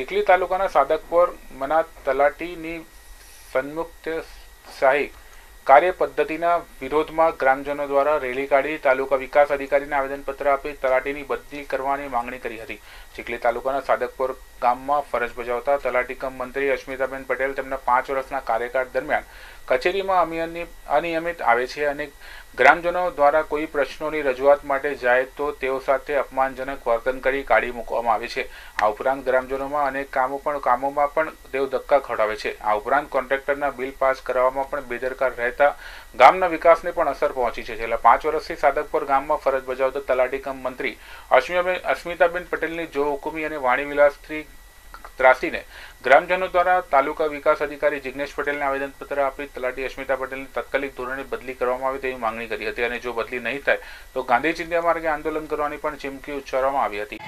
ચીખલી તાલુકાના સાદકપોર મના તલાટીની સન્મુક્ત શાહી કાર્ય પદ્ધતિના વિરોધમાં ગ્રામજનો દ્વારા રેલી કાઢી તાલુકા વિકાસ અધિકારીને આવેદનપત્ર આપી તલાટીની બદલી કરવાની માંગણી કરી હતી. ચીખલી તાલુકાના સાદકપુર ગામમાં ફરજ બજાવતા તલાટી કમ મંત્રી અશ્મિતાબેન પટેલ તેમના પાંચ વર્ષના કાર્યકાળ દરમિયાન કચેરીમાં અનિયમિત આવે છે અને ગ્રામજનો દ્વારા કોઈ પ્રશ્નોની રજૂઆત માટે જાય તો તેઓ સાથે અપમાનજનક વર્તન કરી કાઢી મૂકવામાં આવે છે. આ ઉપરાંત ગ્રામજનોમાં અનેક કામો પણ કામોમાં પણ તેઓ ધક્કા ખવડાવે છે. આ ઉપરાંત કોન્ટ્રાક્ટરના બિલ પાસ કરાવવામાં પણ બેદરકાર રહેતા ગામના વિકાસને પણ અસર પહોંચી છે. છેલ્લા પાંચ વર્ષથી સાદકપુર ગામમાં ફરજ બજાવતા તલાટી કમ મંત્રી અસ્મિતાબેન અશ્મિતાબેન પટેલની જો હુકુમી અને વાણીવિલાસથી ત્રાસીને ગ્રામજનો દ્વારા તાલુકા વિકાસ અધિકારી જિજ્ઞેશ પટેલને આવેદનપત્ર આપી તલાટી અશ્મિતા પટેલની તાત્કાલિક ધોરણે બદલી કરવામાં આવે તેવી માંગણી કરી હતી અને જો બદલી નહીં થાય, તો ગાંધી ચિંતા માર્ગે આંદોલન કરવાની પણ ચીમકી ઉચ્ચારવામાં આવી હતી.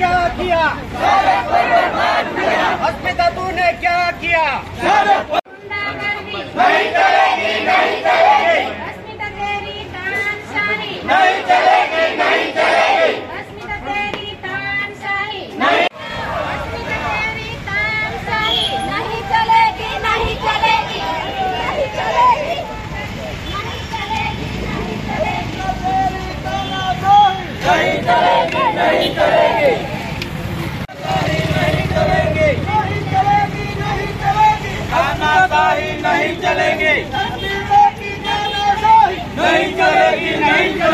क्या किया? अस्मिता तूने क्या किया? नहीं चलेगी करेगी नहीं करेगी नहीं करेगी